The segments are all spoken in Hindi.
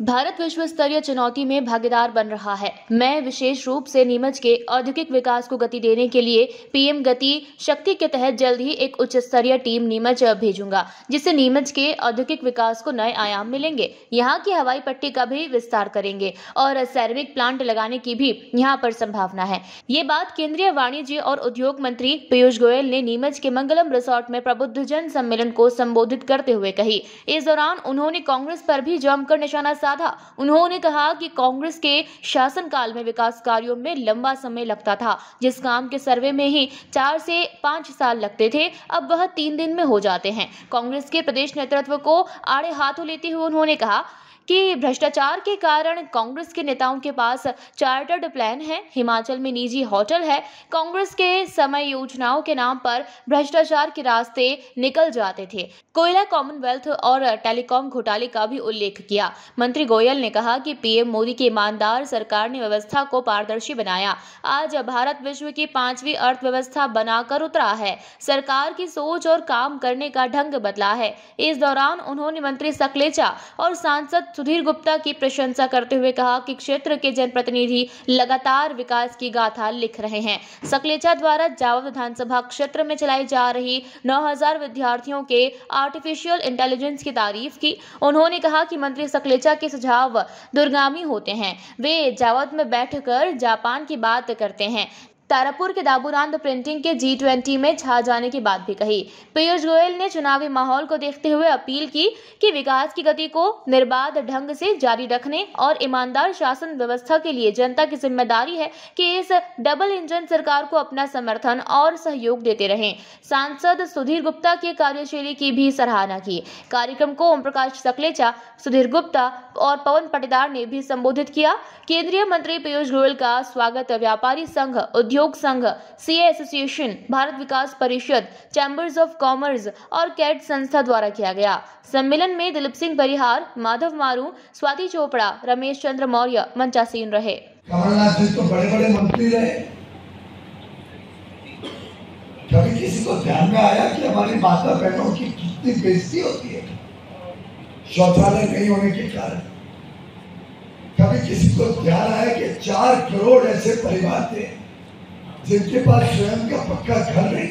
भारत विश्व स्तरीय चुनौती में भागीदार बन रहा है। मैं विशेष रूप से नीमच के औद्योगिक विकास को गति देने के लिए पीएम गति शक्ति के तहत जल्द ही एक उच्च स्तरीय टीम नीमच भेजूँगा, जिससे नीमच के औद्योगिक विकास को नए आयाम मिलेंगे। यहाँ की हवाई पट्टी का भी विस्तार करेंगे और सैरमिक प्लांट लगाने की भी यहाँ पर संभावना है। ये बात केंद्रीय वाणिज्य और उद्योग मंत्री पीयूष गोयल ने नीमच के मंगलम रिसोर्ट में प्रबुद्ध जन सम्मेलन को संबोधित करते हुए कही। इस दौरान उन्होंने कांग्रेस पर भी जमकर निशाना साधा उन्होंने कहा कि कांग्रेस के शासनकाल में विकास कार्यों में लंबा समय लगता था। जिस काम के सर्वे में ही चार से पाँच साल लगते थे, अब वह तीन दिन में हो जाते हैं। कांग्रेस के प्रदेश नेतृत्व को आड़े हाथों लेते हुए उन्होंने कहा कि भ्रष्टाचार के कारण कांग्रेस के नेताओं के पास चार्टर्ड प्लान है। हिमाचल में निजी होटल है। कांग्रेस के समय योजनाओं के नाम पर भ्रष्टाचार के रास्ते निकल जाते थे। कोयला कॉमनवेल्थ और टेलीकॉम घोटाले का भी उल्लेख किया। मंत्री गोयल ने कहा कि पीएम मोदी की ईमानदार सरकार ने व्यवस्था को पारदर्शी बनाया। आज भारत विश्व की पांचवी अर्थव्यवस्था बनाकर उतरा है। सरकार की सोच और काम करने का ढंग बदला है। इस दौरान उन्होंने मंत्री सकलेचा और सांसद सुधीर गुप्ता की प्रशंसा करते हुए कहा कि क्षेत्र के जनप्रतिनिधि लगातार विकास की गाथा लिख रहे हैं। सकलेचा द्वारा जावा विधानसभा क्षेत्र में चलाई जा रही 9000 विद्यार्थियों के आर्टिफिशियल इंटेलिजेंस की तारीफ़ की। उन्होंने कहा कि मंत्री सकलेचा के सुझाव दुर्गामी होते हैं। वे जावत में बैठकर जापान की बात करते हैं। तारापुर के दाबूरान प्रिंटिंग के जी ट्वेंटी में छा जाने की बात भी कही। पीयूष गोयल ने चुनावी माहौल को देखते हुए अपील की कि विकास की गति को निर्बाध ढंग से जारी रखने और ईमानदार शासन व्यवस्था के लिए जनता की ज़िम्मेदारी है कि इस डबल इंजन सरकार को अपना समर्थन और सहयोग देते रहें। सांसद सुधीर गुप्ता की कार्यशैली की भी सराहना की। कार्यक्रम को ओम प्रकाश सकलेचा, सुधीर गुप्ता और पवन पटेदार ने भी संबोधित किया। केंद्रीय मंत्री पीयूष गोयल का स्वागत व्यापारी संघ उद्योग उद्योग संघ सी association Bharat Vikas Parishad chambers of commerce और कैट संस्था द्वारा किया गया। सम्मेलन में दिलीप सिंह परिहार, माधव मारू, स्वाति चोपड़ा, रमेश चंद्र मौर्य मंचासीन रहे। कमलनाथ जी तो बड़े बड़े मंत्री रहे। कभी किसी को ध्यान में आया कि हमारी माता बहनों की कितनी बेइज्जती होती है? शौचालय नहीं होने के कारण। कभी किसी को ध्यान आया कि चार करोड़ ऐसे परिवार थे जिनके पास स्वयं का पक्का घर नहीं,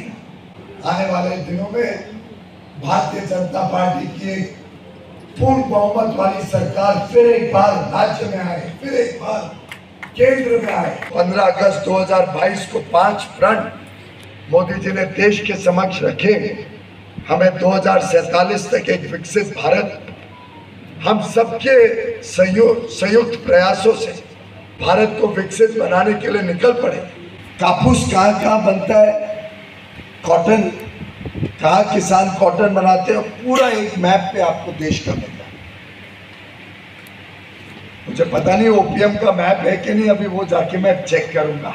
आने वाले दिनों में भारतीय जनता पार्टी की पूर्ण बहुमत वाली सरकार फिर एक बार राज्य में आए, फिर एक बार केंद्र में आए। 15 अगस्त 2022 को पाँच फ्रंट मोदी जी ने देश के समक्ष रखे। हमें दो तक एक विकसित भारत, हम सबके संयुक्त प्रयासों से भारत को विकसित बनाने के लिए निकल पड़े। कापूस कहाँ कहाँ बनता है? कॉटन कहाँ किसान कॉटन बनाते हैं? पूरा एक मैप पे आपको देश का मिलता है। मुझे पता नहीं ओपीएम का मैप है कि नहीं, अभी वो जाके मैं चेक करूँगा।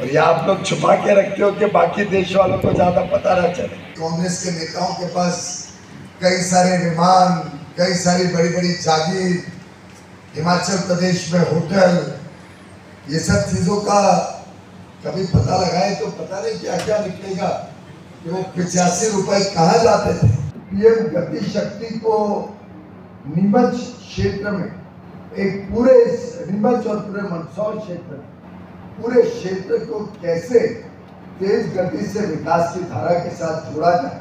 और ये आप लोग छुपा के रखते हो कि बाकी देश वालों को ज़्यादा पता ना चले। कांग्रेस के नेताओं के पास कई सारे विमान कई सारी बड़ी बड़ी जागीर, हिमाचल प्रदेश में होटल ये सब चीज़ों का कभी पता लगाए तो पता नहीं क्या क्या निकलेगा कि वो पिचासी रुपए कहाँ जाते थे। पीएम गति शक्ति को नीमच क्षेत्र में, एक पूरे नीमच और पूरे मंदसौर क्षेत्र पूरे क्षेत्र को कैसे तेज गति से विकास की धारा के साथ जोड़ा जाए,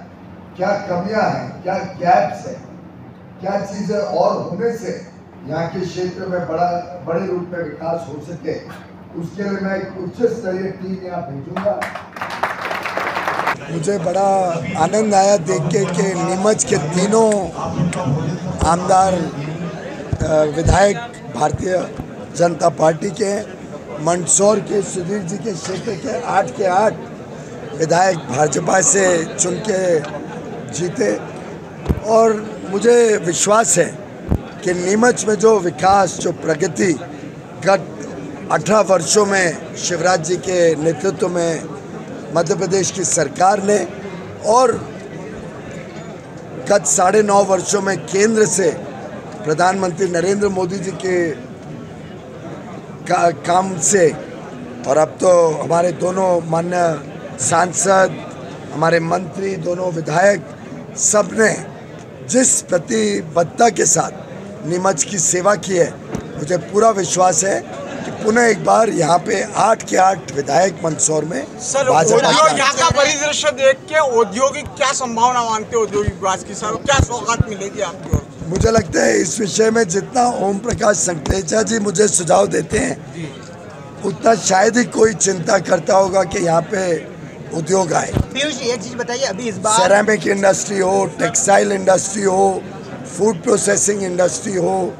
क्या कमियाँ हैं, क्या गैप्स है, क्या चीज़ें और होने से यहाँ के क्षेत्र में बड़ा, बड़े रूप में विकास हो सके, उसके लिए मैं एक उच्च स्तरीय टीम यहाँ भेजूँगा। मुझे बड़ा आनंद आया देख के कि नीमच के तीनों आमदार विधायक भारतीय जनता पार्टी के मंदसौर के, सुधीर जी के क्षेत्र के आठ के आठ विधायक भाजपा से चुन के जीते। और मुझे विश्वास है कि नीमच में जो विकास जो प्रगति गत अठारह वर्षों में शिवराज जी के नेतृत्व में मध्य प्रदेश की सरकार ने और गत साढ़े नौ वर्षों में केंद्र से प्रधानमंत्री नरेंद्र मोदी जी के का, काम से और अब तो हमारे दोनों मान्य सांसद हमारे मंत्री दोनों विधायक सबने जिस प्रतिबद्धता के साथ नीमच की सेवा की है। मुझे पूरा विश्वास है कि पुनः एक बार यहाँ पे आठ के आठ विधायक मंदसौर में सर भाजपा उद्योग यहाँ का परिदृश्य देख के औद्योगिक क्या संभावना मानते हो औद्योगिक विकास की? सर क्या सौगात मिलेगी आपकी ओर? से? मुझे लगता है इस विषय में जितना ओम प्रकाश संकलेचा जी मुझे सुझाव देते हैं उतना शायद ही कोई चिंता करता होगा कि यहाँ पे उद्योग आए। पीयूष जी एक चीज़ बताइए अभी इस बार सेरामिक इंडस्ट्री हो टेक्सटाइल इंडस्ट्री हो फ़ूड प्रोसेसिंग इंडस्ट्री हो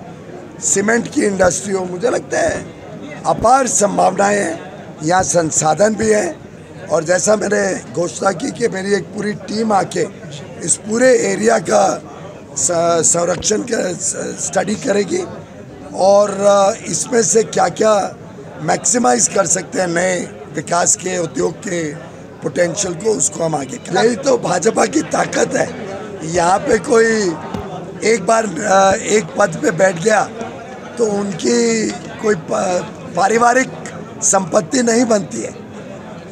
सीमेंट की इंडस्ट्री हो, मुझे लगता है अपार संभावनाएँ हैं, यहाँ संसाधन भी हैं और जैसा मैंने घोषणा की कि मेरी एक पूरी टीम आके इस पूरे एरिया का संरक्षण का स्टडी करेगी और इसमें से क्या क्या मैक्सिमाइज कर सकते हैं नए विकास के, उद्योग के पोटेंशियल को, उसको हम आगे। यही तो भाजपा की ताकत है यहाँ पे कोई एक बार एक पद पे बैठ गया तो उनकी कोई पारिवारिक संपत्ति नहीं बनती है।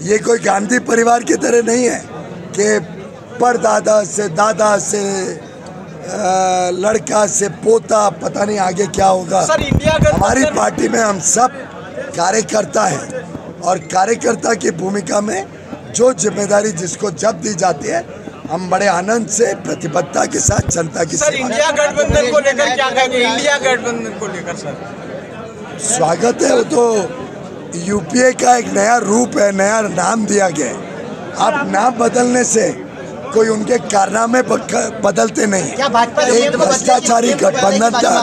ये कोई गांधी परिवार की तरह नहीं है कि परदादा से दादा से लड़का से पोता पता नहीं आगे क्या होगा। हमारी पार्टी में हम सब कार्यकर्ता हैं और कार्यकर्ता की भूमिका में जो ज़िम्मेदारी जिसको जब दी जाती है हम बड़े आनंद से प्रतिबद्धता के साथ जनता की सर सेवा इंडिया गठबंधन को लेकर क्या कहेंगे इंडिया गठबंधन को लेकर सर। स्वागत है वो तो यूपीए का एक नया रूप है नया नाम दिया गया है। अब नाम बदलने से कोई उनके कारनामे बदलते नहीं। एक भ्रष्टाचारी गठबंधन था?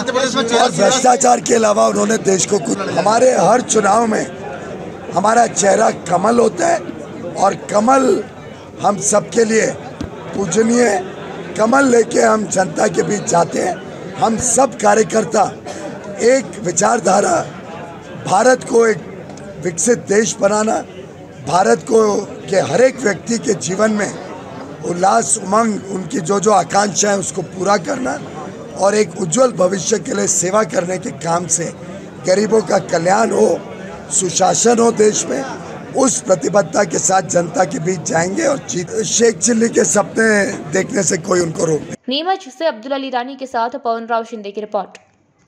और भ्रष्टाचार के अलावा उन्होंने देश को कुछ हमारे हर चुनाव में हमारा चेहरा कमल होता है और कमल हम सबके लिए पूजनीय कमल लेके हम जनता के बीच जाते हैं। हम सब कार्यकर्ता, एक विचारधारा, भारत को एक विकसित देश बनाना, भारत को के हर एक व्यक्ति के जीवन में उल्लास, उमंग, उनकी जो जो आकांक्षा है, उसको पूरा करना और एक उज्जवल भविष्य के लिए सेवा करने के काम से गरीबों का कल्याण हो, सुशासन हो देश में उस प्रतिबद्धता के साथ जनता के बीच जाएँगे और शेख चिल्ली के सपने देखने से कोई उनको रोक नीमच से अब्दुल अली रानी के साथ पवन राव शिंदे की रिपोर्ट।